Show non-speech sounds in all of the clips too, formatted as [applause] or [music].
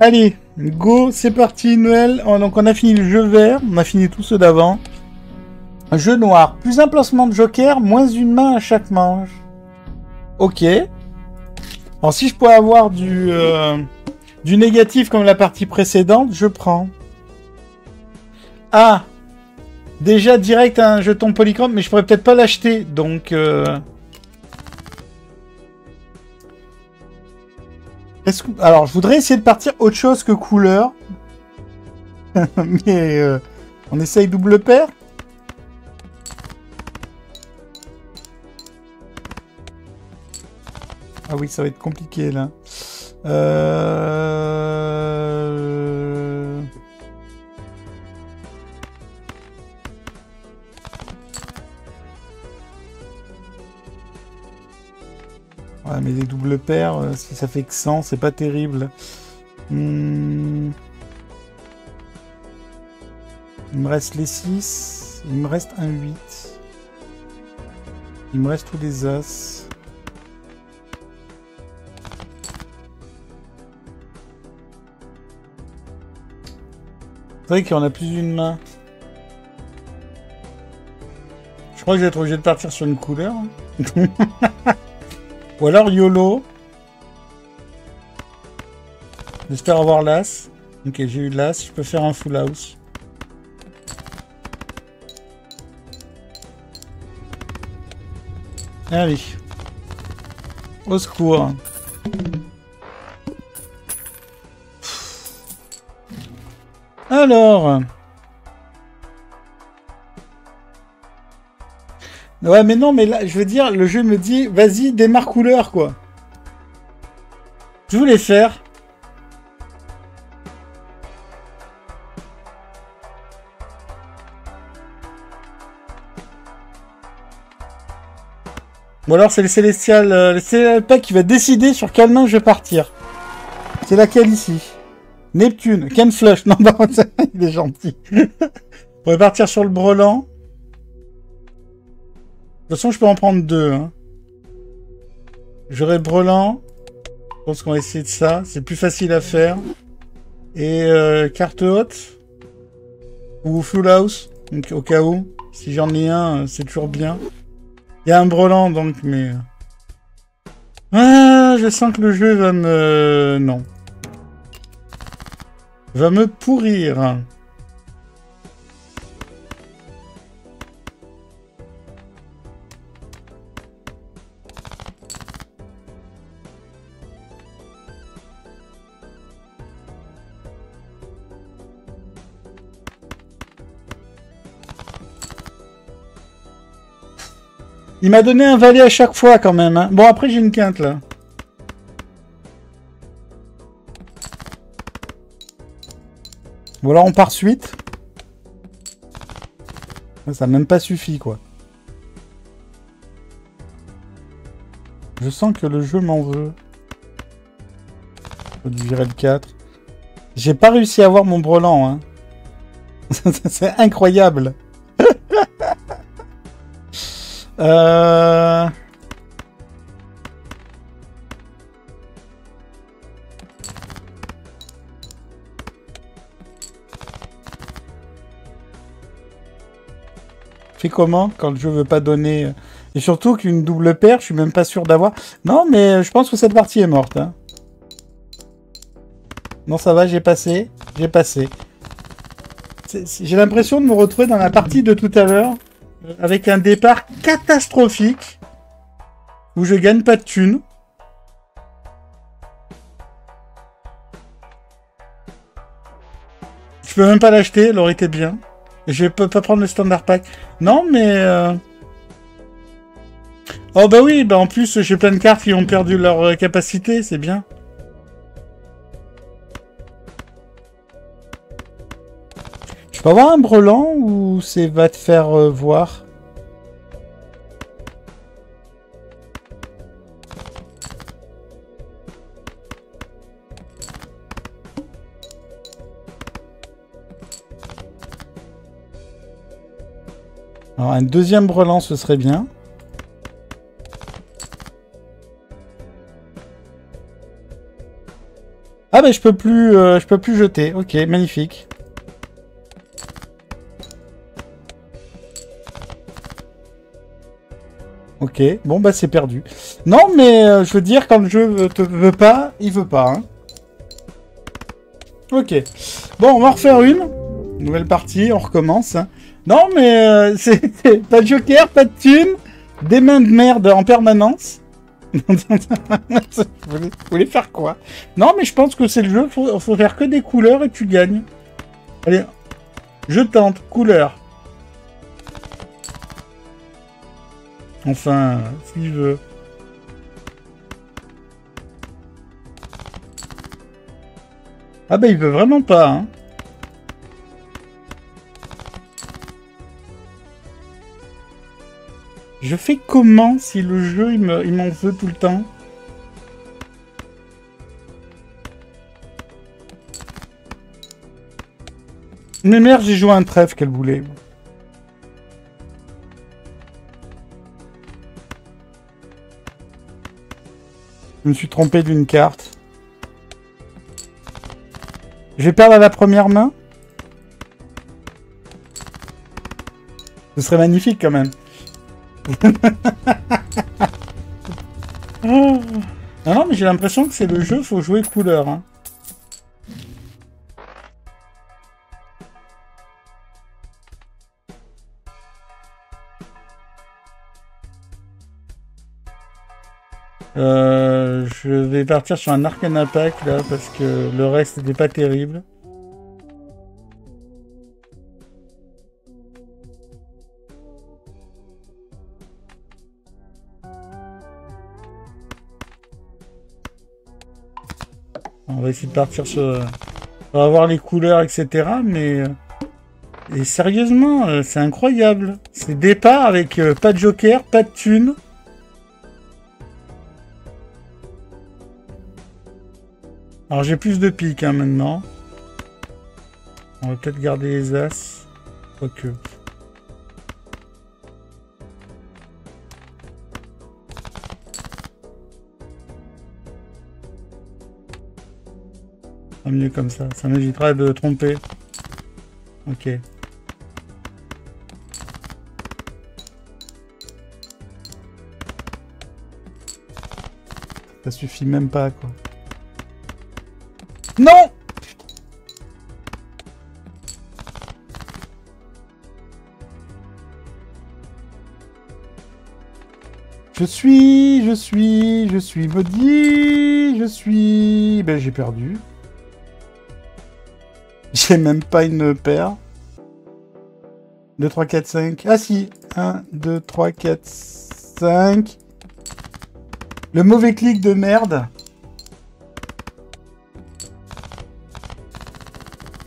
Allez, go, c'est parti, Noël. Oh, donc on a fini le jeu vert, on a fini tous ceux d'avant. Jeu noir, plus un placement de joker, moins une main à chaque manche. Ok. Alors si je pouvais avoir du, euh, du négatif comme la partie précédente, je prends. Ah Déjà direct un jeton polychrome, mais je pourrais peut-être pas l'acheter, donc... Euh... Alors, je voudrais essayer de partir autre chose que couleur. [laughs] Mais euh, on essaye double paire. Ah oui, ça va être compliqué là. Euh... Ouais, mais les doubles paires, euh, si ça fait que 100, c'est pas terrible. Hmm. Il me reste les 6. Il me reste un 8. Il me reste tous les As. C'est vrai qu'on a plus d'une main. Je crois que je vais être obligé de partir sur une couleur. [laughs] Ou alors YOLO. J'espère avoir l'As. Ok, j'ai eu l'As. Je peux faire un full house. Allez. Au secours. Alors... Ouais, mais non, mais là, je veux dire, le jeu me dit, vas-y, démarre couleur, quoi. Je voulais faire. Ou alors c'est le Célestial, euh, le Pack qui va décider sur quelle main je vais partir. C'est laquelle ici? Neptune, Ken Flush. [laughs] Non, non, [laughs] il est gentil. [laughs] On va partir sur le brelan. De toute façon, je peux en prendre deux. Hein. J'aurai Brelan. Je pense qu'on va essayer de ça. C'est plus facile à faire. Et euh, carte haute. Ou full house. Donc, au cas où. Si j'en ai un, euh, c'est toujours bien. Il y a un Brelan, donc, mais... Euh. Ah, je sens que le jeu va me... Non. Va me pourrir. Il m'a donné un valet à chaque fois quand même. Hein. Bon, après j'ai une quinte là. Voilà, on part suite. Ça n'a même pas suffi, quoi. Je sens que le jeu m'en veut. Je virer le 4. J'ai pas réussi à avoir mon brelan, hein. [laughs] C'est incroyable. Euh... Fais comment quand le jeu pas donner Et surtout qu'une double paire, je suis même pas sûr d'avoir. Non, mais je pense que cette partie est morte. Hein. Non, ça va, j'ai passé. J'ai passé. J'ai l'impression de me retrouver dans la partie de tout à l'heure avec un départ catastrophique où je gagne pas de thunes. Je peux même pas l'acheter, elle aurait été bien. Je peux pas prendre le standard pack. Non, mais... Euh, oh bah oui, bah en plus j'ai plein de cartes qui ont perdu leur euh, capacité, c'est bien. Peux avoir un brelan ou c'est va te faire euh, voir? Alors un deuxième brelan ce serait bien. Ah bah je peux plus, euh, je peux plus jeter. Ok, magnifique. Ok, bon bah c'est perdu. Non mais euh, je veux dire, quand le jeu te veut pas, il veut pas. Hein. Ok. Bon, on va refaire une. Nouvelle partie, on recommence. Hein. Non mais euh, [laughs] c'est pas de joker, pas de thune, des mains de merde en permanence. [laughs] vous, voulez, faire quoi? Non mais je pense que c'est le jeu, faut, faut faire que des couleurs et tu gagnes. Allez, je tente, couleur. Enfin, si je veux. Ah bah il veut vraiment pas, hein. Je fais comment si le jeu il m'en veut tout le temps? Mais merde, j'ai joué un trèfle qu'elle voulait. Je me suis trompé d'une carte. Je vais perdre à la première main Ce serait magnifique quand même. [laughs] non, non, mais j'ai l'impression que c'est le jeu, faut jouer couleur. Hein. Euh, je vais partir sur un Arcana Pack là parce que le reste n'était pas terrible. On va essayer de partir sur... On va voir les couleurs, etc. Mais... Euh, et sérieusement, euh, c'est incroyable. C'est départ avec pas de joker, pas de thune. Alors j'ai plus de piques hein, maintenant. On va peut-être garder les as. Quoique. Pas mieux comme ça. Ça m'évitera de tromper. Ok. Ça suffit même pas, quoi. Non Je suis, je suis, je suis maudit, je suis... Ben j'ai perdu. [laughs] J'ai même pas une paire. 2, 3, 4, 5. Ah si 1, 2, 3, 4, 5. Le mauvais clic de merde.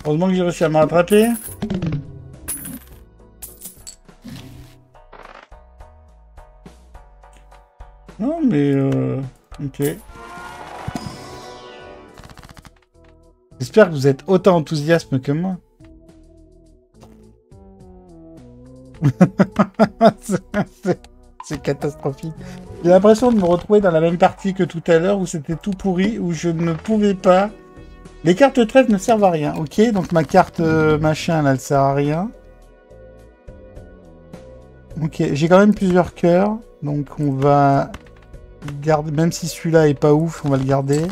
Heureusement que j'ai réussi à me rattraper. Non, mais... Euh... Ok. J'espère que vous êtes autant enthousiaste que moi. [laughs] C'est catastrophique. J'ai l'impression de me retrouver dans la même partie que tout à l'heure où c'était tout pourri, où je ne pouvais pas les cartes trèfle ne servent à rien. Ok, donc ma carte euh, machin, là, elle sert à rien. Ok, j'ai quand même plusieurs cœurs. Donc on va garder, même si celui-là est pas ouf, on va le garder.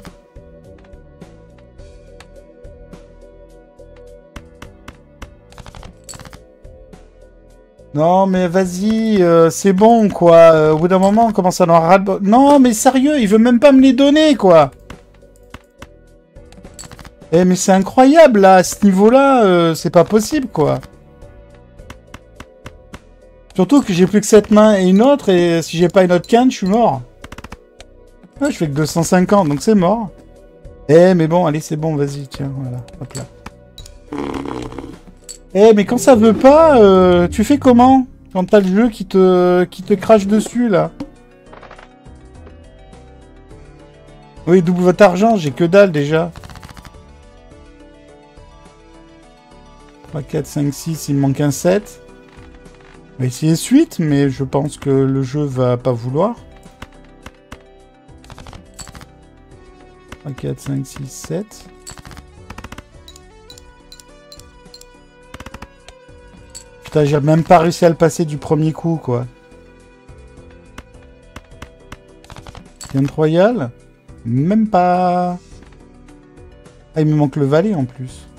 Non mais vas-y, euh, c'est bon quoi. Euh, au bout d'un moment, on commence à en ras Non mais sérieux, il veut même pas me les donner quoi. Eh mais c'est incroyable là, à ce niveau-là, euh, c'est pas possible quoi. Surtout que j'ai plus que cette main et une autre, et si j'ai pas une autre canne, je suis mort. Ah, je fais que 250, donc c'est mort. Eh mais bon, allez c'est bon, vas-y, tiens, voilà, hop là. Eh mais quand ça veut pas, euh, tu fais comment Quand t'as le jeu qui te, qui te crache dessus là? Oui, double votre argent, j'ai que dalle déjà. 3, 4, 5, 6, il me manque un 7. On va essayer suite, mais je pense que le jeu va pas vouloir. 3, 4, 5, 6, 7. Putain, j'ai même pas réussi à le passer du premier coup, quoi. Tiente Royal Même pas... Ah, il me manque le valet en plus.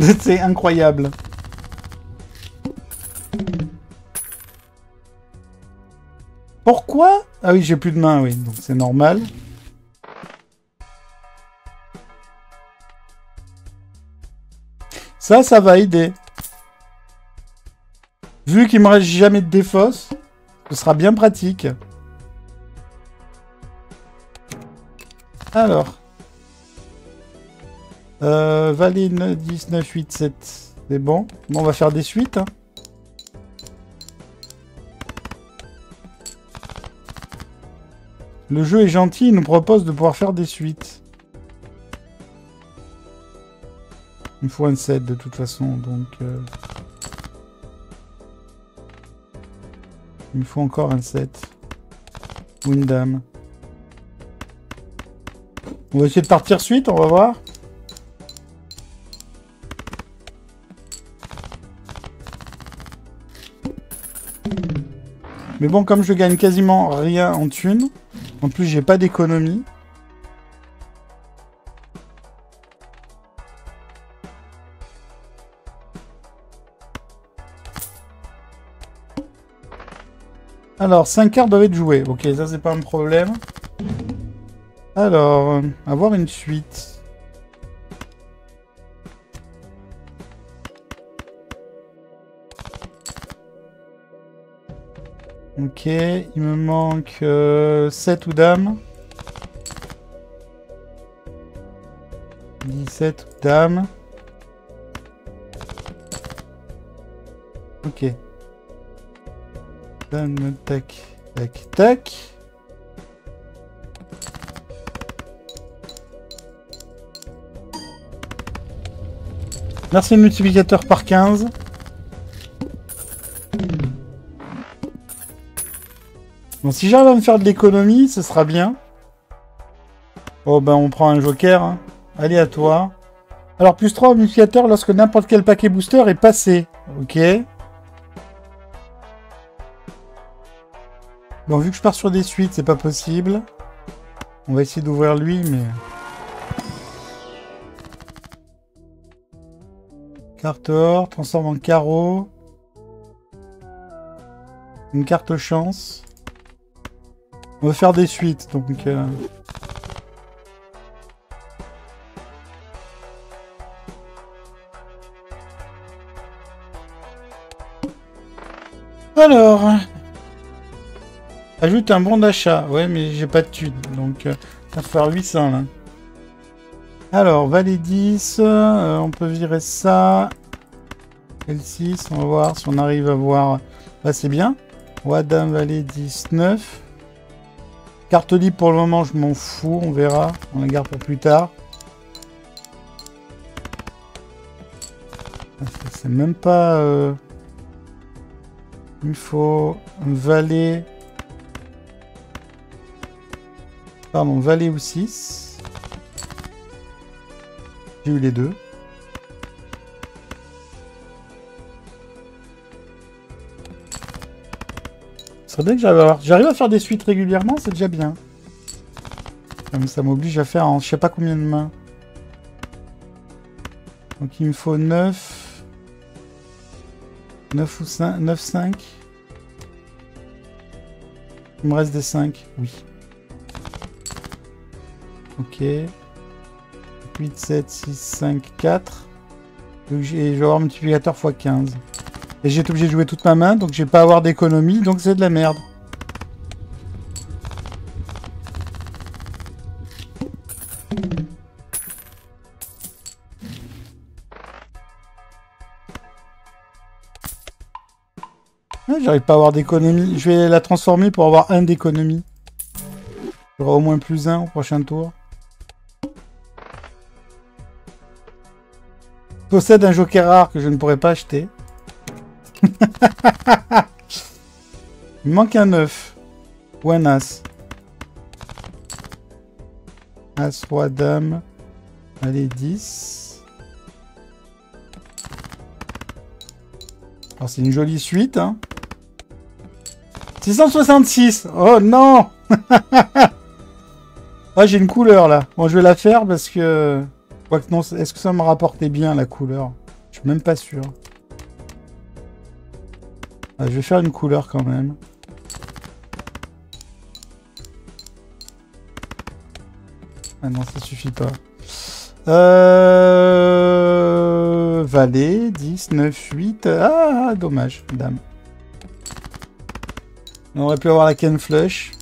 [laughs] C'est incroyable. Pourquoi? Ah oui, j'ai plus de main, oui, donc c'est normal. Ça, ça va aider. Vu qu'il me reste jamais de défausse, ce sera bien pratique. Alors. Euh, Valine 10, 9, 8, 7. C'est bon. Bon, on va faire des suites. Hein. Le jeu est gentil, il nous propose de pouvoir faire des suites. Il faut un 7 de toute façon, donc... Euh... Il me faut encore un 7. Windham. On va essayer de partir suite, on va voir. Mais bon, comme je gagne quasiment rien en thunes, en plus j'ai pas d'économie. Alors, 5 cartes doivent être jouées. Ok, ça c'est pas un problème. Alors, euh, avoir une suite. Ok, il me manque 7 euh, ou dames. 17 ou dames. Ok. Dame, tac, tac, tac. Merci le multiplicateur par 15. Si j'arrive à me faire de l'économie, ce sera bien. Oh, ben, on prend un joker. Hein. Aléatoire. Alors, plus 3 au multiplicateur lorsque n'importe quel paquet booster est passé. Ok. Bon, vu que je pars sur des suites, c'est pas possible. On va essayer d'ouvrir lui, mais... Carte or, transforme en carreau. Une carte chance. On va faire des suites, donc... Euh. Alors... Ajoute un bon d'achat. Ouais, mais j'ai pas de thunes, donc... Euh, ça va faire 800, là. Alors, valet 10, euh, on peut virer ça. L6, on va voir si on arrive à voir... Bah, c'est bien. Wadam, valet 19. Carte libre pour le moment, je m'en fous, on verra. On la garde pour plus tard. C'est même pas... Euh, il faut un valet... Pardon, valet ou 6. J'ai eu les deux. J'arrive à... faire des suites régulièrement, c'est déjà bien. Comme ça m'oblige à faire en je sais pas combien de mains. Donc il me faut 9. 9 ou 5. 9, 5. Il me reste des 5, oui. Ok. 8, 7, 6, 5, 4. Donc je vais avoir multiplicateur x 15. Et j'ai été obligé de jouer toute ma main, donc je vais pas avoir d'économie, donc c'est de la merde. Ah, j'arrive pas à avoir d'économie. Je vais la transformer pour avoir un d'économie. J'aurai au moins plus un au prochain tour. Possède un joker rare que je ne pourrais pas acheter. [laughs] Il manque un 9. Ou un as. As, roi, dame. Allez, 10. Alors, c'est une jolie suite. Hein. 666 Oh non [laughs] Ah, j'ai une couleur, là. Bon, je vais la faire parce que... Non, est-ce que ça me rapportait bien, la couleur? Je suis même pas sûr. Ah, je vais faire une couleur quand même. Ah non, ça suffit pas. Euh... Valet, 10, 9, 8. Ah, dommage, dame. On aurait pu avoir la Ken Flush.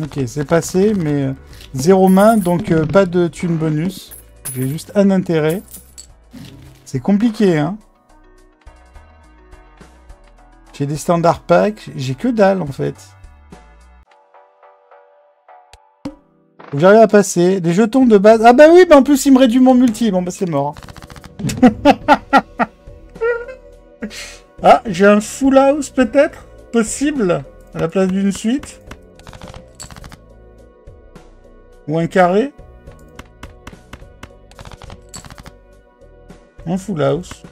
Ok, c'est passé, mais euh, zéro main, donc euh, pas de thune bonus. J'ai juste un intérêt. C'est compliqué, hein. J'ai des standard packs, j'ai que dalle en fait. j'arrive à passer. Des jetons de base. Ah bah oui, bah en plus il me réduit mon multi. Bon bah c'est mort. [laughs] ah, j'ai un full house peut-être? Possible? À la place d'une suite? Ou un carré? Un full house.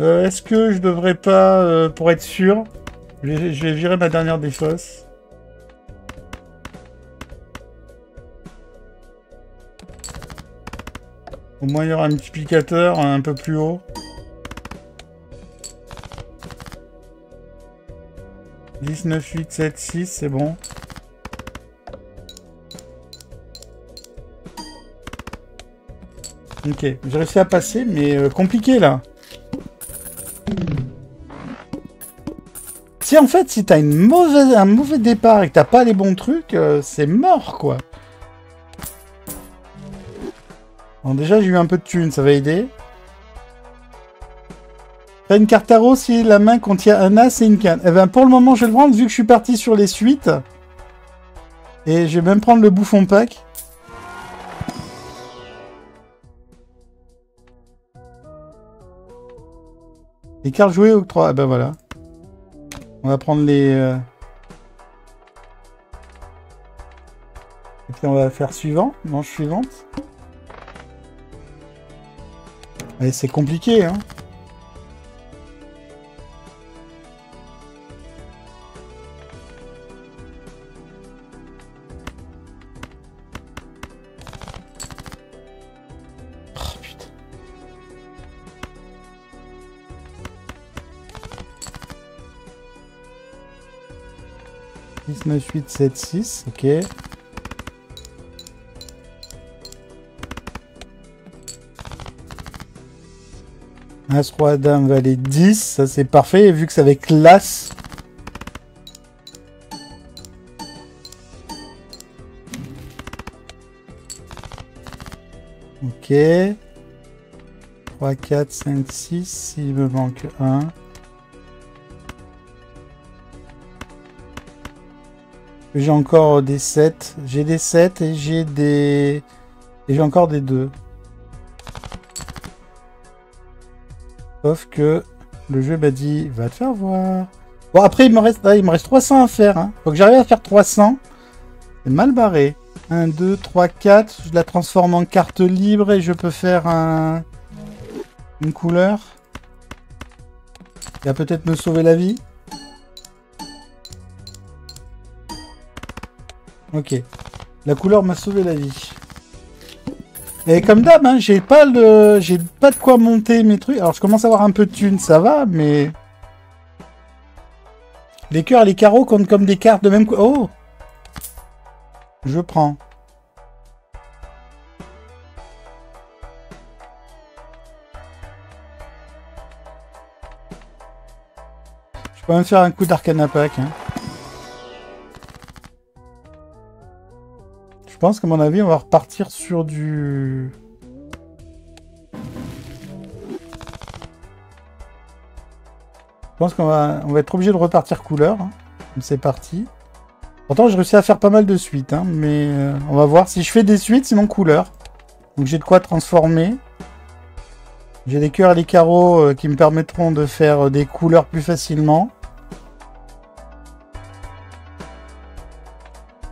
Euh, est-ce que je devrais pas, euh, pour être sûr, je vais, virer ma dernière défausse Au moins, il y aura un multiplicateur un peu plus haut. « 19, 8, 7, 6, c'est bon. Ok, j'ai réussi à passer, mais euh, compliqué là. Si en fait, si t'as un mauvais départ et que t'as pas les bons trucs, euh, c'est mort quoi. Bon, déjà, j'ai eu un peu de thunes, ça va aider. T'as une carte tarot si la main contient un as et une canne. Eh ben, pour le moment, je vais le prendre vu que je suis parti sur les suites. Et je vais même prendre le bouffon pack. Les cartes jouées octroi. Eh ben voilà. On va prendre les... Euh, et puis on va faire suivant, manche suivante. c'est compliqué, hein. 19, 8, 7, 6, ok. As, roi, dame, valet, 10. Ça, c'est parfait. vu que c'est avec l'as. Ok. 3, 4, 5, 6. Il me manque 1. J'ai encore des 7. J'ai des 7 et j'ai des... Et j'ai encore des 2. Sauf que le jeu m'a dit, va te faire voir. Bon, après, il me reste, reste 300 à faire. Hein. Faut que j'arrive à faire 300. C'est mal barré. 1, 2, 3, 4. Je la transforme en carte libre et je peux faire un... une couleur. Il va peut-être me sauver la vie. Ok. La couleur m'a sauvé la vie. Et comme d'hab, hein, j'ai pas le, j'ai pas de quoi monter mes trucs. Alors je commence à avoir un peu de thunes, ça va, mais les cœurs les carreaux comptent comme des cartes de même. Oh, je prends. Je peux même faire un coup d'arcana pack. Hein. Pense qu'à mon avis, on va repartir sur du... Je pense qu'on va, on va être obligé de repartir couleur. Hein. C'est parti. Pourtant, j'ai réussi à faire pas mal de suites, hein, mais euh, on va voir si je fais des suites, sinon couleur. Donc j'ai de quoi transformer. J'ai les cœurs et les carreaux euh, qui me permettront de faire des couleurs plus facilement.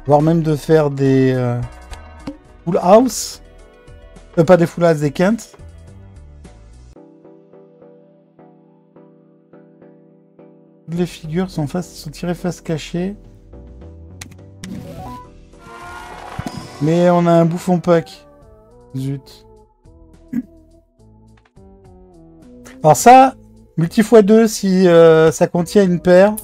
Voire même de faire des euh, full house. pas des full house, des quintes. les figures sont, face, sont tirées face cachée. Mais on a un bouffon pack. Zut. Alors ça, multi x2, si euh, ça contient une paire,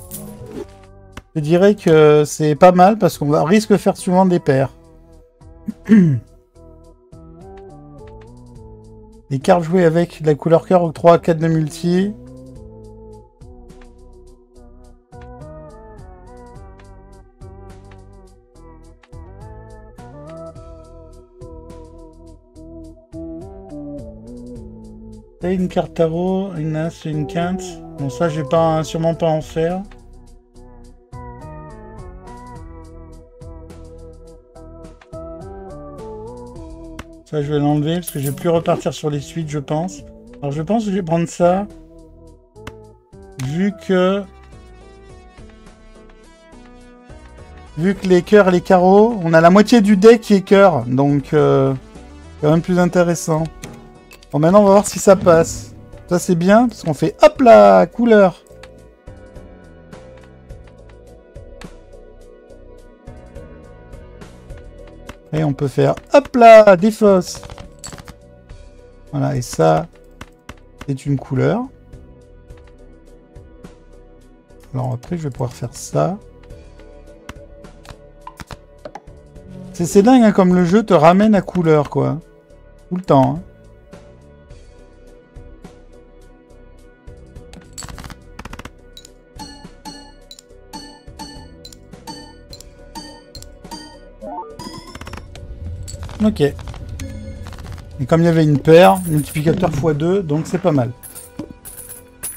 je dirais que c'est pas mal parce qu'on risque de faire souvent des paires. [clears throat] Les cartes jouées avec la couleur cœur ou 3 à 4 de multi. une carte tarot, une as une quinte. Bon, ça, je vais pas, sûrement pas en faire. Ça, je vais l'enlever parce que je vais plus repartir sur les suites, je pense. Alors, je pense que je vais prendre ça. Vu que... Vu que les cœurs et les carreaux, on a la moitié du deck qui est cœur. Donc, euh, quand même plus intéressant. Bon, maintenant, on va voir si ça passe. Ça, c'est bien, parce qu'on fait, hop là, couleur. On peut faire, hop là, défausse. Voilà, et ça, c'est une couleur. Alors après, je vais pouvoir faire ça. C'est dingue, hein, comme le jeu te ramène à couleur, quoi. Tout le temps. Hein. Ok. Et comme il y avait une paire, multiplicateur x2, donc c'est pas mal.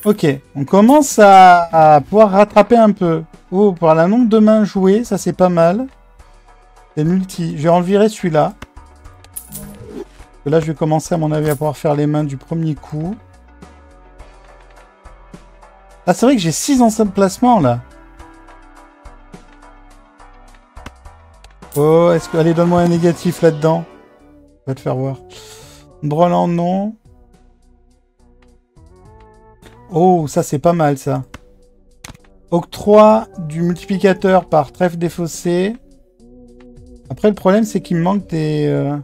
Ok, on commence à, pouvoir rattraper un peu. Oh, pour la nombre de mains jouées, ça c'est pas mal. C'est multi. Je vais en virer celui-là. Là, je vais commencer à mon avis à pouvoir faire les mains du premier coup. Ah, c'est vrai que j'ai 6 enceintes placement là. Oh, est-ce que... Allez, donne-moi un négatif là-dedans. Va te faire voir. Brelan, non. Oh, ça c'est pas mal ça. Octroi du multiplicateur par trèfle défaussé. Après, le problème, c'est qu'il me manque des... Euh,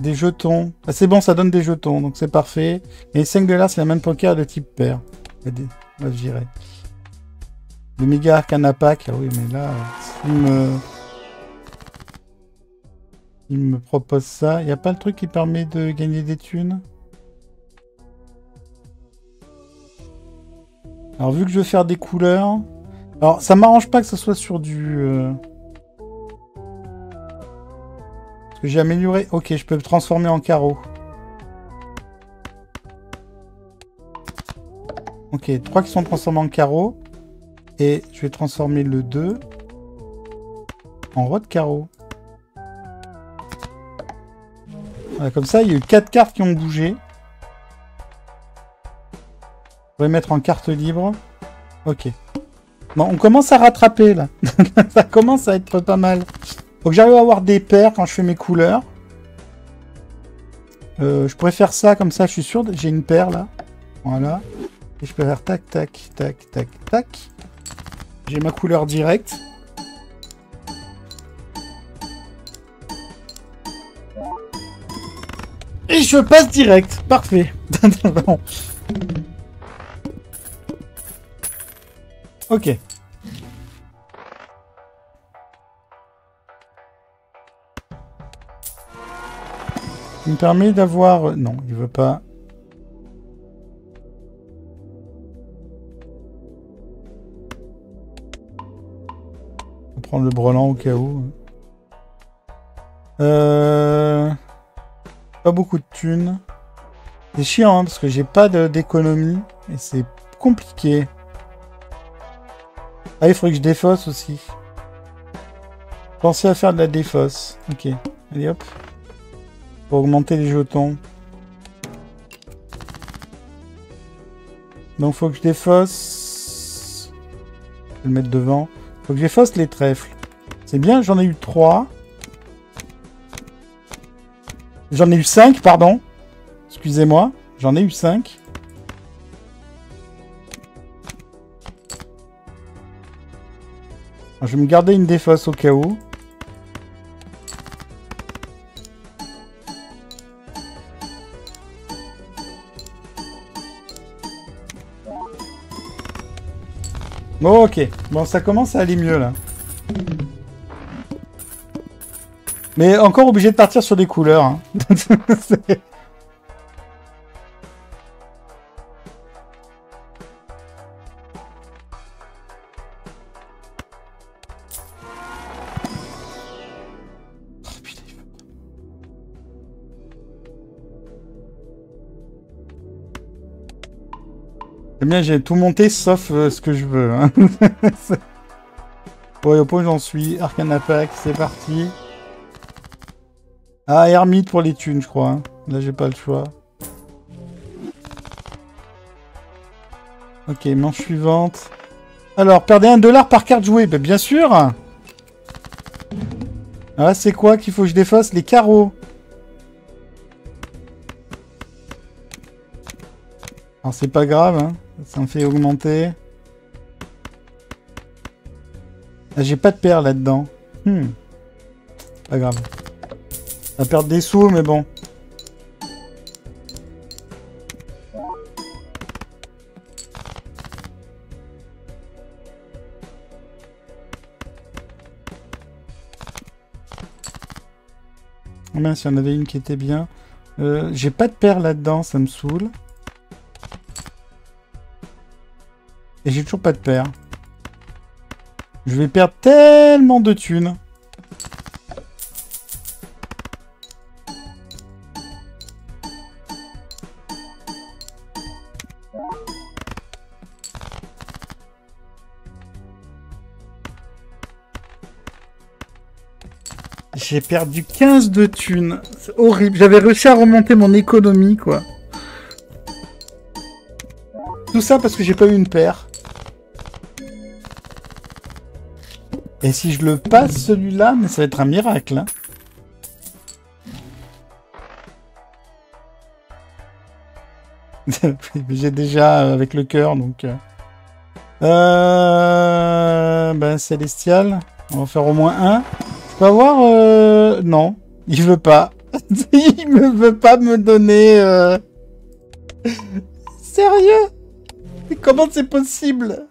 des jetons. Ah, c'est bon, ça donne des jetons, donc c'est parfait. Et 5 dollars, c'est la de poker de type pair. On va virer. Le méga arcana pack, ah oui, mais là, il me... Me propose ça. Il n'y a pas le truc qui permet de gagner des thunes? Alors, vu que je veux faire des couleurs... Alors, ça m'arrange pas que ce soit sur du... Euh, Parce que j'ai amélioré... Ok, je peux le transformer en carreau. Ok, trois qui sont transformés en carreau. Et je vais transformer le 2 en roi de carreau. comme ça, il y a eu 4 cartes qui ont bougé. On va mettre en carte libre. Ok. Bon, on commence à rattraper, là. [laughs] ça commence à être pas mal. Faut que j'arrive à avoir des paires quand je fais mes couleurs. Euh, je pourrais faire ça, comme ça, je suis sûr. J'ai une paire, là. Voilà. Et je peux faire tac, tac, tac, tac, tac. J'ai ma couleur directe. Et je passe direct. Parfait. [laughs] ok. Il me permet d'avoir... Non, il veut pas... le brelan au cas où. Euh... Pas beaucoup de thunes. C'est chiant, hein, parce que j'ai pas d'économie. Et c'est compliqué. Ah, il faudrait que je défausse aussi. Pensez à faire de la défausse. Ok. Allez hop. Pour augmenter les jetons. Donc faut que je défausse. Je vais le mettre devant. Faut que je défausse les trèfles. C'est bien, j'en ai eu 3. J'en ai eu 5, pardon. Excusez-moi. J'en ai eu 5. Je vais me garder une défausse au cas où. Ok, bon ça commence à aller mieux là. Mais encore obligé de partir sur des couleurs. Hein. [laughs] C'est bien, j'ai tout monté sauf euh, ce que je veux. Hein. [laughs] point j'en suis. Arcana Pack, c'est parti. Ah, Hermite pour les thunes, je crois. Hein. Là, j'ai pas le choix. Ok, manche suivante. Alors, perdez un dollar par carte jouée. Ben, bien sûr Ah, c'est quoi qu'il faut que je défasse? Les carreaux. Alors, c'est pas grave, hein. Ça me fait augmenter. Ah, j'ai pas de paire là-dedans. Hmm. Pas grave. Va perdre des sous, mais bon. Oh mince, il y en avait une qui était bien. Euh, j'ai pas de paire là-dedans, ça me saoule. Et j'ai toujours pas de paire. Je vais perdre tellement de thunes. J'ai perdu 15 de thunes. C'est horrible. J'avais réussi à remonter mon économie, quoi. Tout ça parce que j'ai pas eu une paire. Et si je le passe celui-là, mais ça va être un miracle. Hein. [laughs] J'ai déjà euh, avec le cœur, donc... Euh... euh ben, Célestial. On va faire au moins un. Je peux avoir... Euh... Non, il veut pas. [laughs] il me veut pas me donner... Euh... [laughs] Sérieux? Comment c'est possible?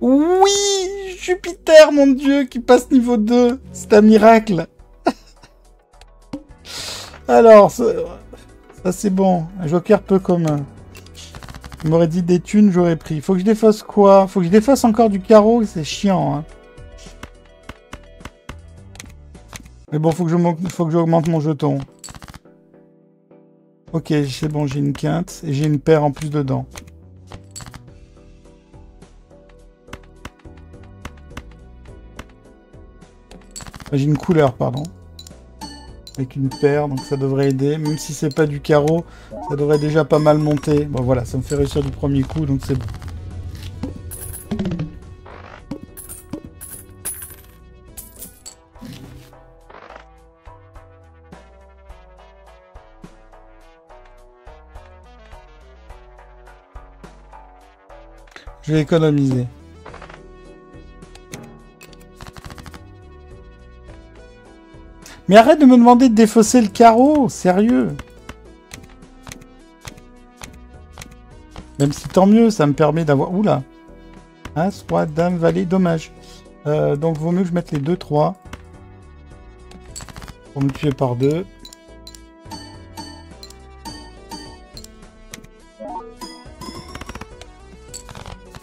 Oui Jupiter, mon dieu, qui passe niveau 2 C'est un miracle [laughs] Alors, ça, c'est bon. Un joker peu commun. Il m'aurait dit des thunes, j'aurais pris. Faut que je défausse quoi? Faut que je défausse encore du carreau, c'est chiant. Hein. Mais bon, faut que j'augmente mon jeton. Ok, c'est bon, j'ai une quinte et j'ai une paire en plus dedans. J'ai une couleur, pardon. Avec une paire, donc ça devrait aider. Même si c'est pas du carreau, ça devrait déjà pas mal monter. Bon voilà, ça me fait réussir du premier coup, donc c'est bon. Je vais économiser. Mais arrête de me demander de défausser le carreau, sérieux. Même si tant mieux, ça me permet d'avoir... Oula As, roi, dame, valet, dommage. Euh, donc vaut mieux que je mette les 2-3. Pour me tuer par deux.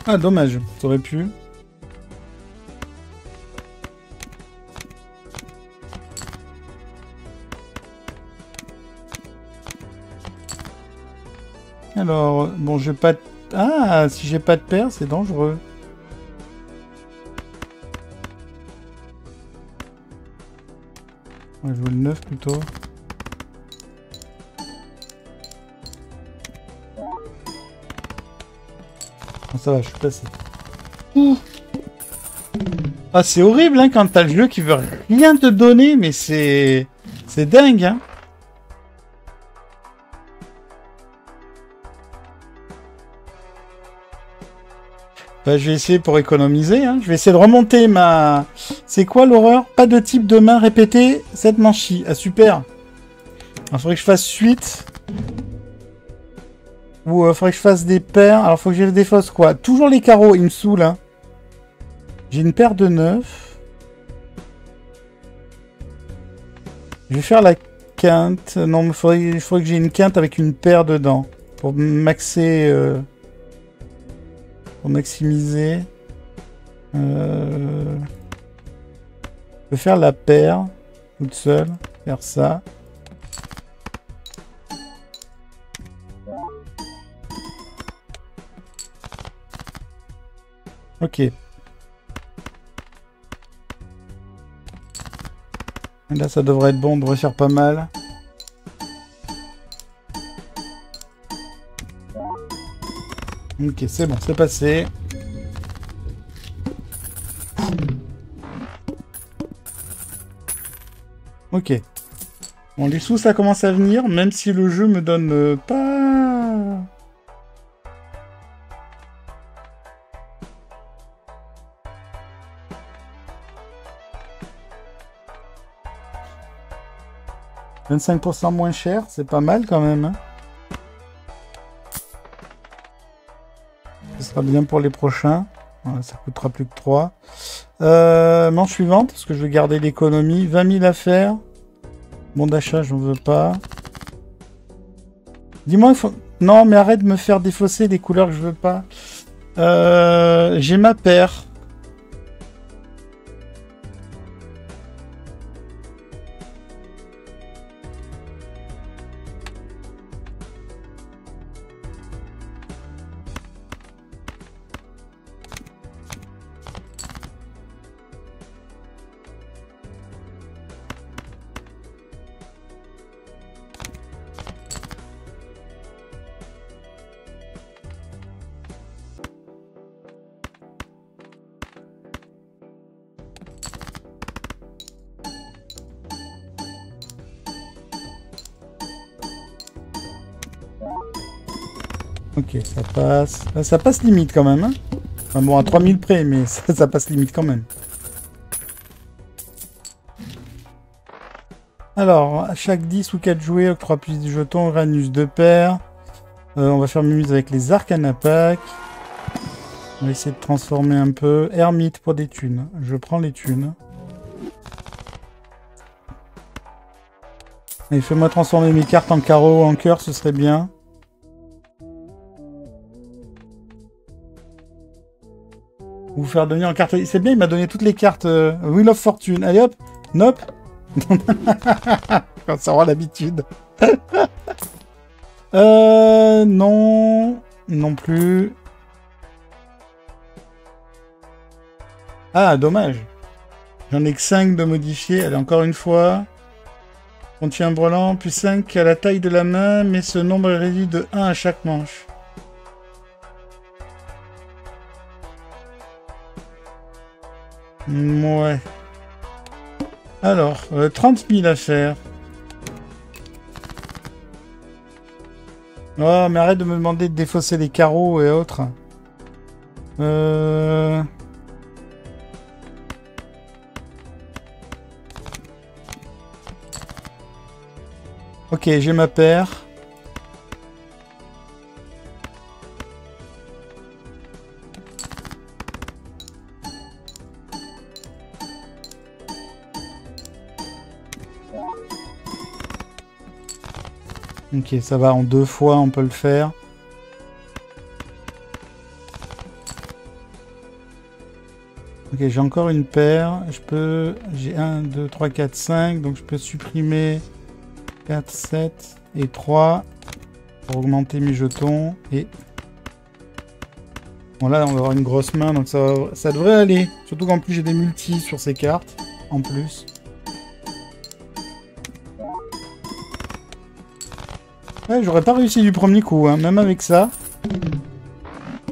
Ah, dommage. Ça aurait pu. Alors, bon, j'ai pas de... Ah, si j'ai pas de paire, c'est dangereux. On va jouer le 9 plutôt. Ça va, je suis passé. Ah, c'est horrible, hein, quand t'as le jeu qui veut rien te donner, mais c'est... C'est dingue, hein. Bah, je vais essayer pour économiser. Hein. Je vais essayer de remonter ma... C'est quoi l'horreur? Pas de type de main répété, cette manchie. Ah, super. Il faudrait que je fasse suite. Ou il euh, faudrait que je fasse des paires. Alors, faut que je les défausse quoi Toujours les carreaux, il me saoule. Hein. J'ai une paire de 9. Je vais faire la quinte. Non, il faudrait, faudrait que j'ai une quinte avec une paire dedans. Pour maxer... Euh, pour maximiser. Euh... Faire la paire toute seule. Faire ça. Ok. Là, ça devrait être bon, on devrait faire pas mal. Ok, c'est bon, c'est passé. Ok. Bon, les sous, ça commence à venir, même si le jeu me donne euh, pas... 25% moins cher, c'est pas mal quand même. Hein bien pour les prochains. ça coûtera plus que 3. Euh, manche suivante, parce que je vais garder l'économie. 20 000 à faire. Bon d'achat, j'en veux pas. Dis-moi, faut... Non, mais arrête de me faire défausser des couleurs que je veux pas. Euh, J'ai ma paire. Euh, ça passe limite quand même. Hein enfin bon, à 3000 près, mais [laughs] ça, passe limite quand même. Alors, à chaque 10 ou 4 jouets, octroie plus de jetons, Ranus de paire. Euh, on va faire muse avec les Arcanapac. On va essayer de transformer un peu. Hermite pour des thunes. Je prends les thunes. Et fais-moi transformer mes cartes en carreau ou en cœur, ce serait bien. Faire donner en carte. C'est bien, il m'a donné toutes les cartes euh, Wheel of Fortune. Allez hop, nope. Quand ça aura l'habitude. [laughs] euh, non, non plus. Ah, dommage. J'en ai que 5 de modifier. Allez, encore une fois. Contient brelan, plus 5 à la taille de la main, mais ce nombre est réduit de 1 à chaque manche. Ouais. Alors, 30 euh, 000 à faire. Oh, mais arrête de me demander de défausser les carreaux et autres. Euh... Ok, j'ai ma paire. Ok, ça va, en deux fois, on peut le faire. Ok, j'ai encore une paire. Je peux... J'ai 1, 2, 3, 4, 5. Donc je peux supprimer 4, 7 et 3. pour augmenter mes jetons. Et bon là, on va avoir une grosse main, donc ça, ça devrait aller. Surtout qu'en plus j'ai des multis sur ces cartes, en plus. J'aurais pas réussi du premier coup, hein, même avec ça.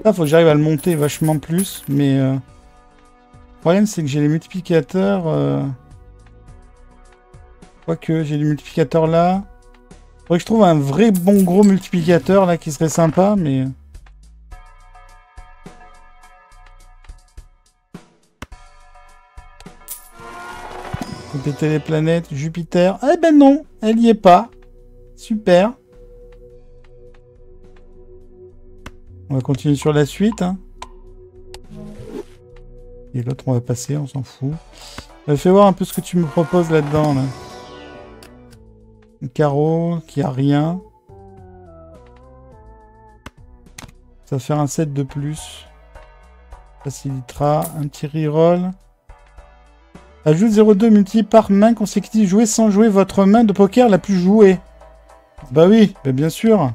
Là, faut que j'arrive à le monter vachement plus, mais... Euh, le problème, c'est que j'ai les multiplicateurs... Euh... Quoique, j'ai les multiplicateurs là. Faudrait que je trouve un vrai bon gros multiplicateur là qui serait sympa, mais... Péter les planètes, Jupiter. Eh ben non, elle y est pas. Super. On va continuer sur la suite. Hein. Et l'autre, on va passer, on s'en fout. Euh, fais voir un peu ce que tu me proposes là-dedans. Carreau qui a rien. Ça va faire un set de plus. Facilitera. Un petit reroll. Ajoute 0,2 multi par main consécutive jouée sans jouer votre main de poker la plus jouée. Bah oui, bah bien sûr.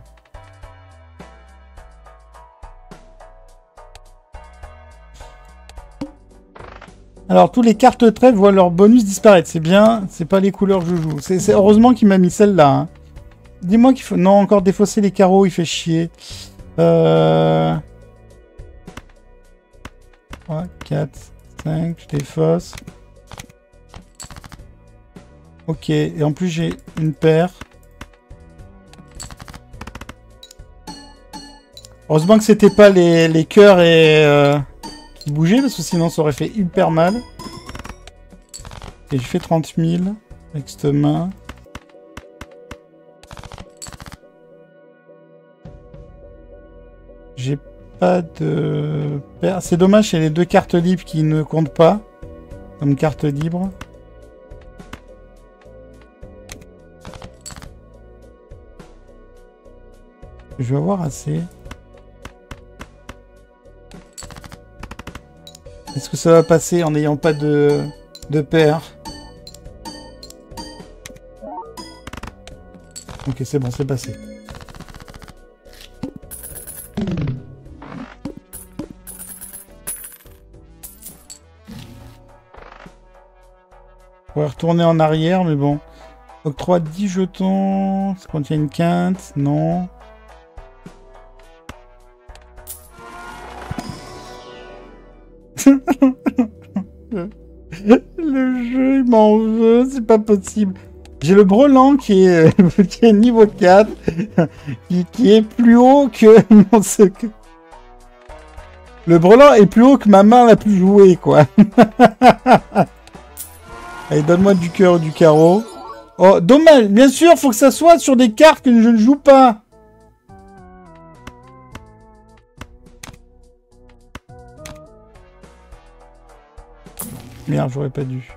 Alors, tous les cartes trèfle voient leur bonus disparaître. C'est bien, c'est pas les couleurs que je joue. C'est heureusement qu'il m'a mis celle-là. Hein. Dis-moi qu'il faut... Non, encore défausser les carreaux, il fait chier. Euh... 3, 4, 5, je défausse. Ok, et en plus j'ai une paire. Heureusement que c'était pas les, les cœurs et... Euh bouger parce que sinon ça aurait fait hyper mal. Et je fais 30 000 avec cette main. J'ai pas de... C'est dommage, a les deux cartes libres qui ne comptent pas comme carte libre. Je vais avoir assez. Est-ce que ça va passer en n'ayant pas de, de paire Ok, c'est bon, c'est passé. On va retourner en arrière, mais bon. Octroi 10 jetons. Ça contient une quinte Non. Le jeu, il m'en veut, c'est pas possible. J'ai le brelan qui est, [laughs] niveau 4, qui, est plus haut que [laughs] Le brelan est plus haut que ma main la plus jouée, quoi. [laughs] Allez, donne-moi du cœur du carreau. Oh, dommage. Bien sûr, faut que ça soit sur des cartes que je ne joue pas. Merde, j'aurais pas dû.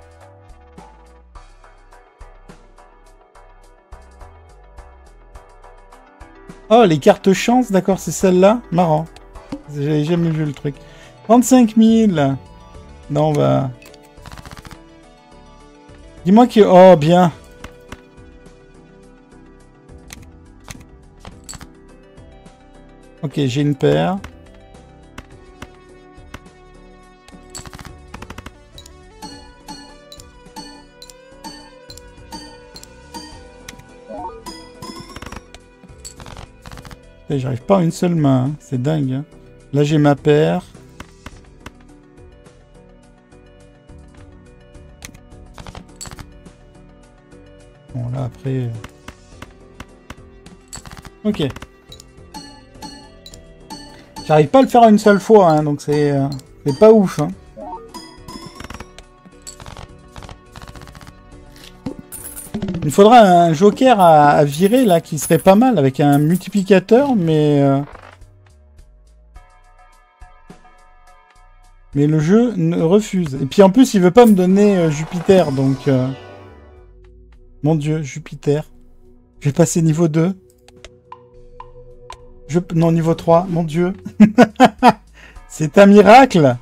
Oh, les cartes chance, d'accord, c'est celle-là? Marrant. J'avais jamais vu le truc. 35 000 Non, on va... Dis-moi que... Oh, bien Ok, j'ai une paire. J'arrive pas à une seule main. Hein. C'est dingue. Hein. Là, j'ai ma paire. Bon, là, après... Euh. Ok. J'arrive pas à le faire une seule fois, hein, donc c'est euh, pas ouf. Hein. Il faudra un joker à, virer là qui serait pas mal avec un multiplicateur, mais... Euh, mais le jeu refuse. Et puis en plus, il veut pas me donner euh, Jupiter, donc... Euh, mon dieu, Jupiter. Je vais passer niveau 2. Je... Non, niveau 3, mon dieu. [laughs] C'est un miracle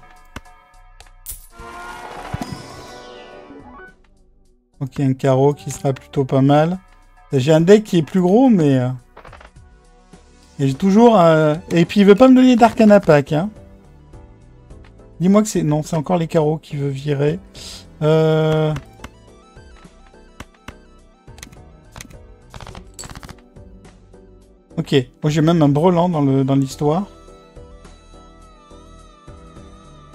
Ok, un carreau qui sera plutôt pas mal. J'ai un deck qui est plus gros, mais... Euh, Et j'ai toujours... euh, Et puis il veut pas me donner d'Arcana Pack, hein. Dis-moi que c'est... Non, c'est encore les carreaux qui veut virer. Euh... Ok. Moi j'ai même un brelan dans le dans l'histoire.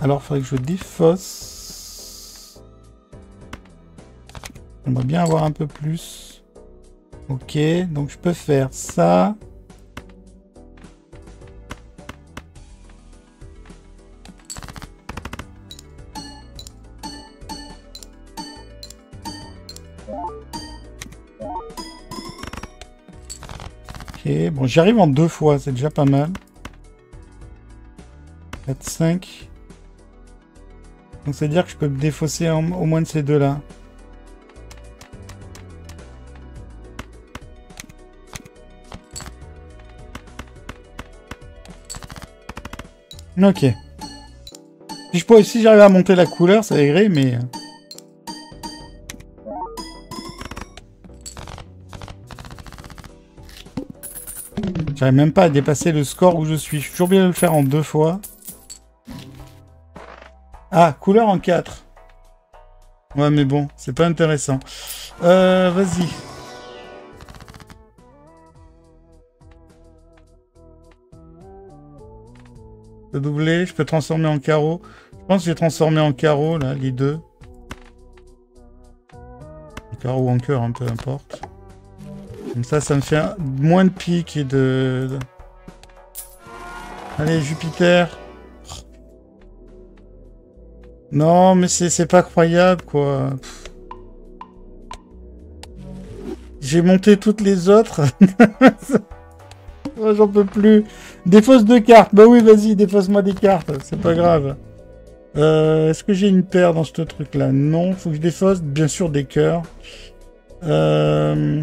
Alors faudrait que je défausse. J'aimerais bien avoir un peu plus. Ok, donc je peux faire ça. Ok, bon, j'y arrive en deux fois, c'est déjà pas mal. 4, 5. Donc, c'est à dire que je peux me défausser au moins de ces deux-là. Ok. Si je j'arrive à monter la couleur, ça irait, mais... euh, J'arrive même pas à dépasser le score où je suis. Je suis toujours bien de le faire en deux fois. Ah, couleur en 4. Ouais, mais bon, c'est pas intéressant. Euh, vas-y. Peux je peux transformer en carreau. Je pense que j'ai transformé en carreau, là, les deux. Carreau ou en cœur, hein, peu importe. Comme ça, ça me fait un- moins de piques et de... de- Allez, Jupiter. Non, mais c'est pas croyable, quoi. J'ai monté toutes les autres. [laughs] J'en peux plus. Défausse deux cartes. Bah oui, vas-y, défausse-moi des cartes. C'est pas grave. Euh, Est-ce que j'ai une paire dans ce truc-là? Non. Faut que je défausse, bien sûr, des cœurs. Euh...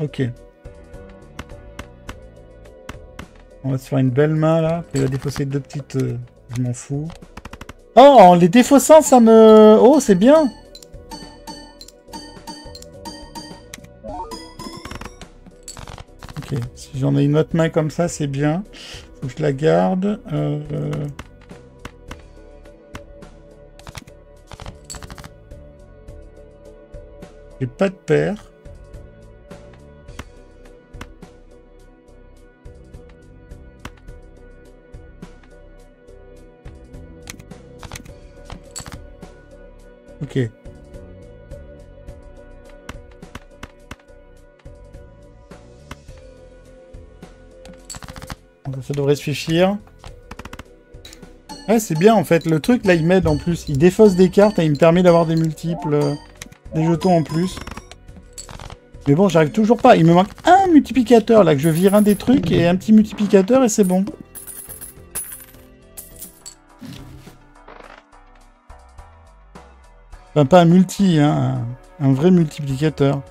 Ok. On va se faire une belle main là. Il va défausser deux petites. euh, je m'en fous. Oh, en les défaussant, ça me. Oh, c'est bien. J'en ai une autre main comme ça, c'est bien. Je la garde. Euh... J'ai pas de paire. Ok. Ça devrait suffire. Ouais, c'est bien en fait. Le truc là, il m'aide en plus. Il défausse des cartes et il me permet d'avoir des multiples. euh, des jetons en plus. Mais bon, j'arrive toujours pas. Il me manque un multiplicateur là, que je vire un des trucs et un petit multiplicateur et c'est bon. Enfin, pas un multi, hein. Un vrai multiplicateur.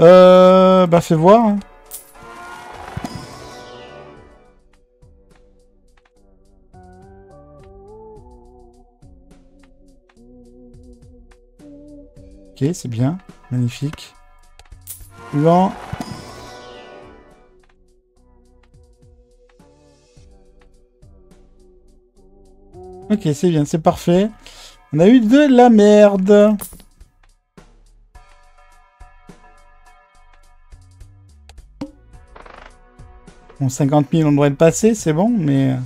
Euh, bah, fais voir. Ok, c'est bien. Magnifique. Suivant. Ok, c'est bien, c'est parfait. On a eu de la merde. Bon, 50 000, on devrait le passer, c'est bon, mais... euh,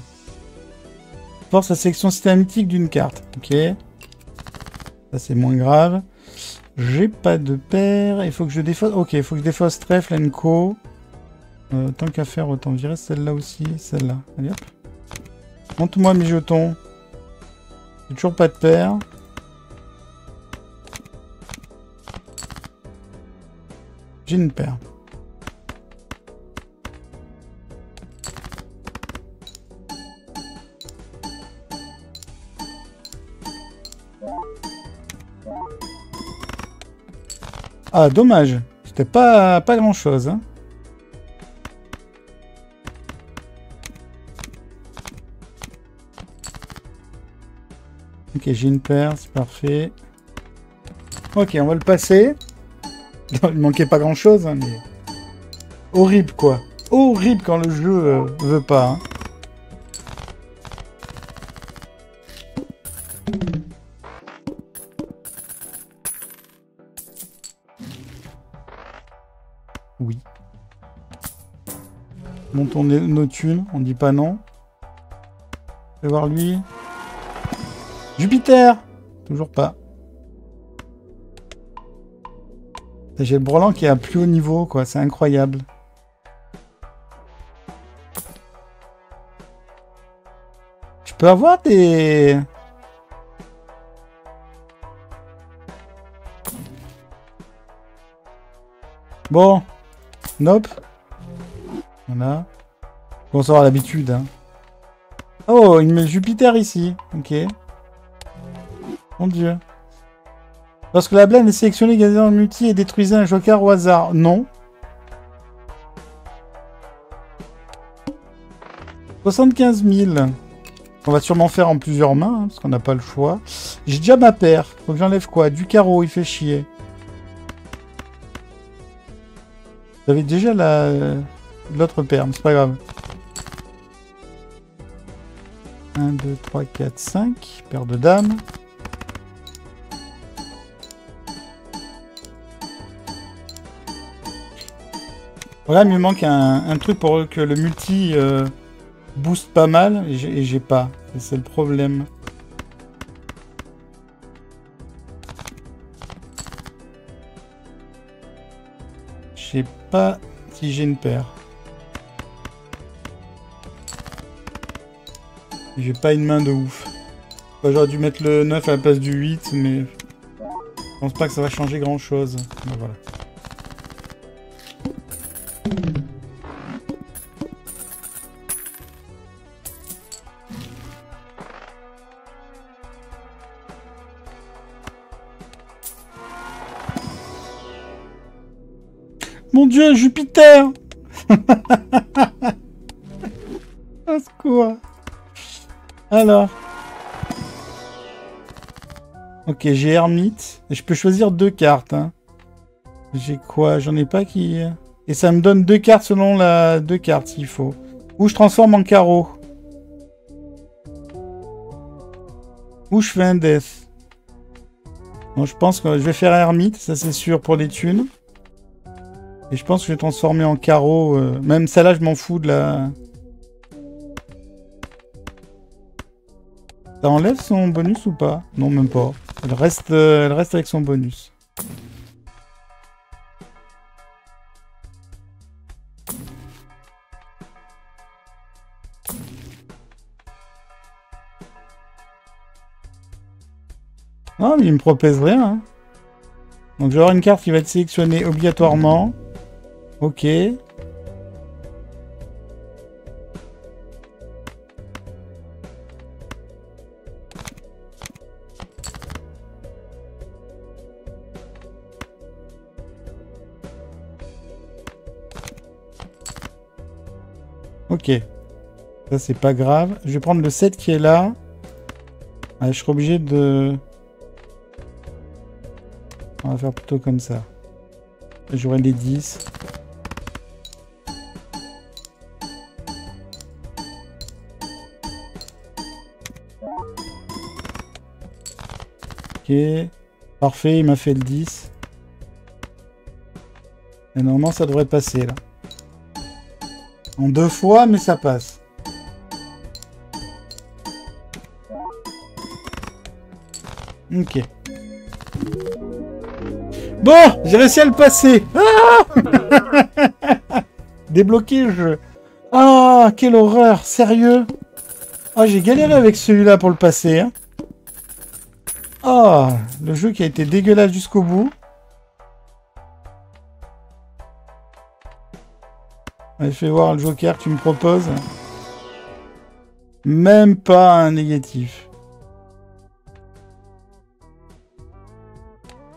Force à sélection systématique d'une carte. Ok. Ça, c'est moins grave. J'ai pas de paire. Il faut que je défausse... Ok, il faut que je défausse Trèfle Co. Euh, tant qu'à faire, autant virer celle-là aussi. Celle-là. Allez, hop. Montre-moi mes jetons. J'ai toujours pas de paire. J'ai une paire. Ah, dommage. C'était pas, pas grand chose. Hein. Ok, j'ai une paire, c'est parfait. Ok, on va le passer. [laughs] Il manquait pas grand chose, hein, mais... Horrible, quoi. Horrible quand le jeu euh, veut pas. Hein. Montons nos thunes, on dit pas non. Je vais voir lui. Jupiter Toujours pas. J'ai le brelan qui est à plus haut niveau, quoi. C'est incroyable. Je peux avoir des... Bon. Nope. Voilà. Bon, ça l'habitude, hein. Oh, il met Jupiter ici. Ok. Mon dieu. Lorsque la blinde est sélectionnée, gagnez en multi et détruisez un joker au hasard. Non. 75 000. On va sûrement faire en plusieurs mains, hein, parce qu'on n'a pas le choix. J'ai déjà ma paire. Faut que j'enlève quoi? Du carreau, il fait chier. J'avais déjà la l'autre paire, mais c'est pas grave. 1, 2, 3, 4, 5. Paire de dames. Voilà, il me manque un, truc pour que le multi euh, booste pas mal et j'ai pas. C'est le problème. Je sais pas si j'ai une paire. J'ai pas une main de ouf. J'aurais dû mettre le 9 à la place du 8, mais je pense pas que ça va changer grand chose. voilà. Mon dieu, Jupiter [laughs] Alors. Ok, j'ai Hermite. Et je peux choisir deux cartes. Hein. J'ai quoi? J'en ai pas qui... Et ça me donne deux cartes selon la... Deux cartes s'il faut. Ou je transforme en carreau. Ou je fais un death. Je pense que je vais faire Hermite, ça c'est sûr pour les thunes. Et je pense que je vais transformer en carreau. Euh, même celle-là, je m'en fous de la... Ça enlève son bonus ou pas? Non, même pas. Elle reste, euh, elle reste avec son bonus. Non, mais il me propose rien. Hein. Donc je vais avoir une carte qui va être sélectionnée obligatoirement. Ok. Ok. Ça, c'est pas grave. Je vais prendre le 7 qui est là. Ah, je serai obligé de... On va faire plutôt comme ça. J'aurai les 10. Parfait, il m'a fait le 10. Et normalement, ça devrait passer, là. Deux fois, mais ça passe. Ok. Bon, j'ai réussi à le passer. Ah [laughs] Débloqué le jeu. Ah, quelle horreur, sérieux? Ah, j'ai galéré avec celui-là pour le passer. Hein. Oh, le jeu qui a été dégueulasse jusqu'au bout. Allez, fais voir le joker que tu me proposes. Même pas un négatif.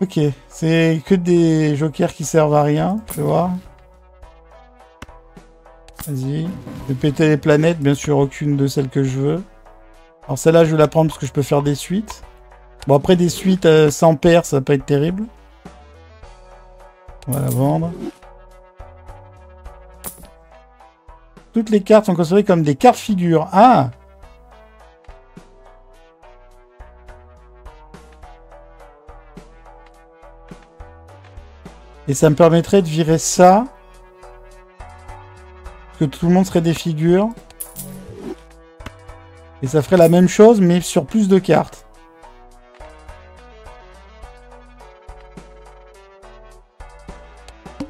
Ok, c'est que des jokers qui servent à rien, je vais voir. Vas-y. Je vais péter les planètes, bien sûr aucune de celles que je veux. Alors celle-là, je vais la prendre parce que je peux faire des suites. Bon, après des suites euh, sans paire, ça va pas être terrible. On va la vendre. Toutes les cartes sont considérées comme des cartes figures. Ah Et ça me permettrait de virer ça. Que tout le monde serait des figures. Et ça ferait la même chose, mais sur plus de cartes.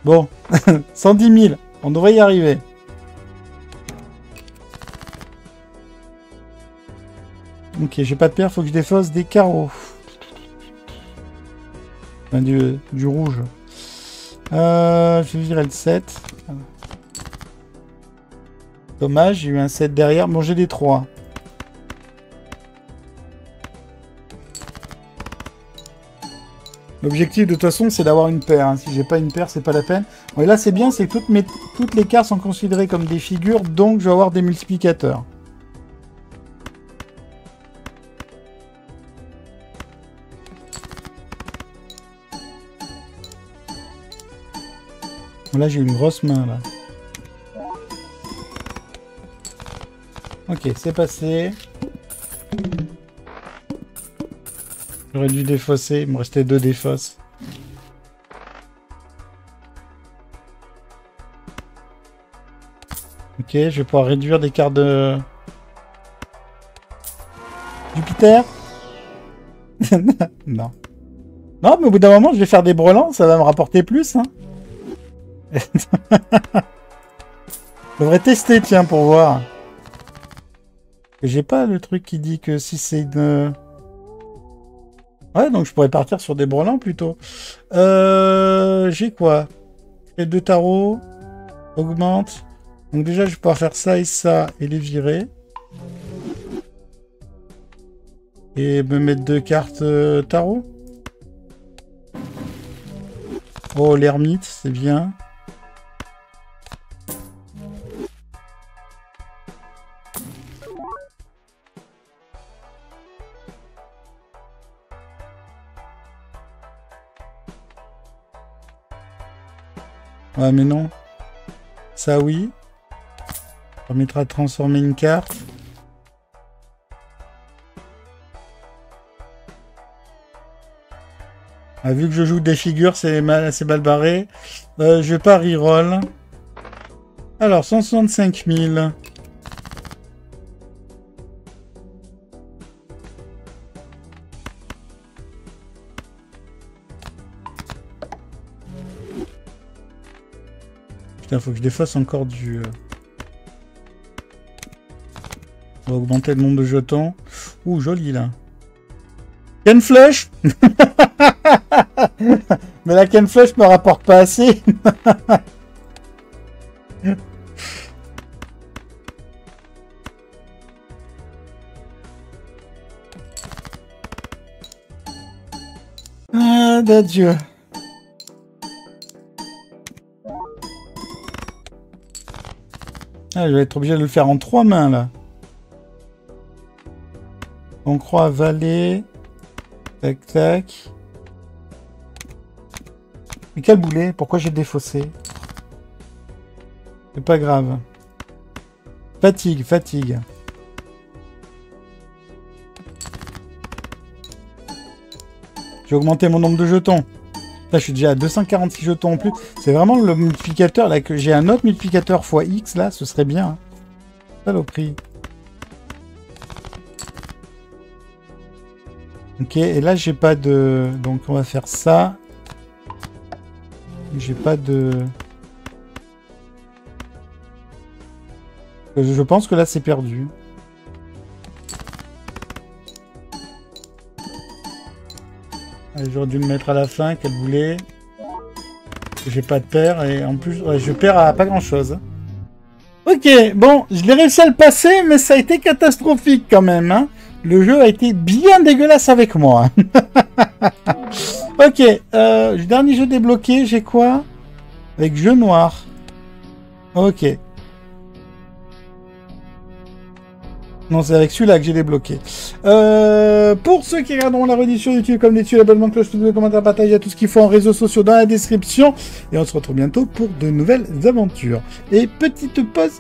Bon, [laughs] 110 000. On devrait y arriver. Ok, j'ai pas de paire, faut que je défausse des carreaux. Enfin, du, du rouge. Euh, je vais virer le 7. Dommage, j'ai eu un 7 derrière. Bon, j'ai des 3. L'objectif de toute façon c'est d'avoir une paire. Hein. Si j'ai pas une paire, c'est pas la peine. et là c'est bien, c'est que toutes, mes... toutes les cartes sont considérées comme des figures, donc je vais avoir des multiplicateurs. Là j'ai une grosse main là. Ok, c'est passé. J'aurais dû défausser, il me restait deux défausses. Ok, je vais pouvoir réduire des cartes de... Jupiter [laughs] Non. Non, mais au bout d'un moment, je vais faire des brelans, ça va me rapporter plus. Hein. [laughs] je devrais tester, tiens, pour voir. J'ai pas le truc qui dit que si c'est une... Ouais, donc je pourrais partir sur des brelans plutôt. Euh, J'ai quoi? Les deux tarots. Augmente. Donc déjà, je vais pouvoir faire ça et ça et les virer. Et me mettre deux cartes euh, tarot. Oh, l'ermite, c'est bien. Ouais, mais non. Ça, oui. Permettra de transformer une carte. Ah, vu que je joue des figures, c'est mal, assez mal barré. Euh, je vais pas reroll. Alors, 165 000. Il faut que je défasse encore du... Euh, On va augmenter le nombre de jetons. Ouh, joli là. Ken Flush [laughs] Mais la Ken Flush me rapporte pas assez. [laughs] ah, d'adieu. Ah, je vais être obligé de le faire en trois mains, là. On croit valet. Tac, tac. Mais quel boulet? Pourquoi j'ai défaussé? C'est pas grave. Fatigue, fatigue. J'ai augmenté mon nombre de jetons. Là, je suis déjà à 246 jetons en plus. C'est vraiment le multiplicateur, là, que j'ai un autre multiplicateur x X, là, ce serait bien. Hein. prix. Ok, et là, j'ai pas de... Donc, on va faire ça. J'ai pas de... Je pense que là, c'est perdu. J'aurais dû me mettre à la fin qu'elle voulait. J'ai pas de paire et en plus je perds à pas grand chose. Ok, bon, je l'ai réussi à le passer, mais ça a été catastrophique quand même. Hein. Le jeu a été bien dégueulasse avec moi. [laughs] ok, euh, dernier jeu débloqué, j'ai quoi? Avec jeu noir. Ok. Non, c'est avec celui-là que j'ai débloqué. Euh, pour ceux qui regarderont la reddition YouTube comme d'habitude, l'abonnement, cloche, tous les commentaires, partage, à tout ce qu'il faut en réseaux sociaux dans la description. Et on se retrouve bientôt pour de nouvelles aventures. Et petite pause